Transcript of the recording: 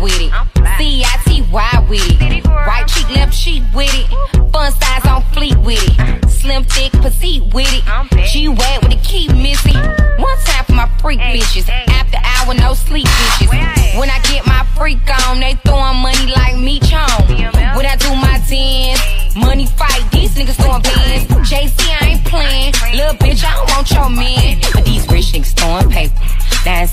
with it. C-I-T-Y with it. Right cheek, left cheek with it. Fun size on fleet with it. Slim, thick, petite with it. G-Wag with the key missing. One time for my freak bitches. After hour, no sleep bitches. When I get my freak on, they throwing money like me chong. When I do my dance, money fight, these niggas throwing bands. JC, I ain't playing. Little bitch, I don't want your man. But these rich niggas throwing paper. That's